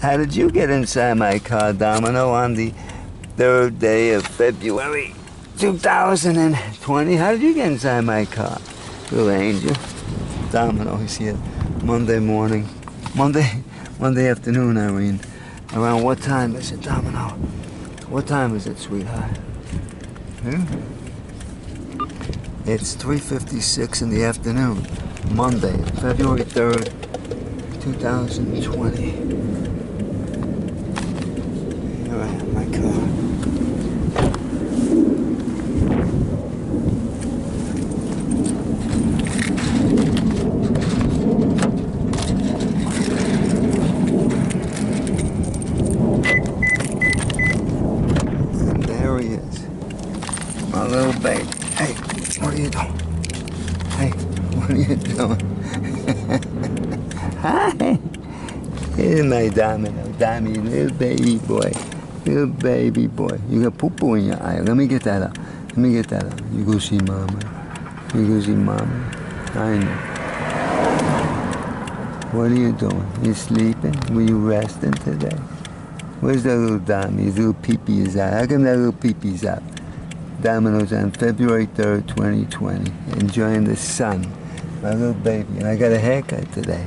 How did you get inside my car, Domino, on the third day of February 2020? How did you get inside my car? Little angel. Domino, he's here Monday morning. Monday, Monday afternoon, Irene. Around what time is it, Domino? What time is it, sweetheart? Hmm? It's 3.56 in the afternoon, Monday, February 3rd, 2020. Here I am, my car. And there he is. My little baby. Hey, what are you doing? Hey, what are you doing? Hi. Here's my domino, Dommy, little baby boy. Little baby boy. You got poo poo in your eye. Let me get that up. Let me get that up. You go see mama. You go see mama. I know. What are you doing? You sleeping? Were you resting today? Where's that little Dommy? His little peepee is out. How come that little peepee's out? Domino's on February 3rd, 2020. Enjoying the sun. My little baby. And I got a haircut today.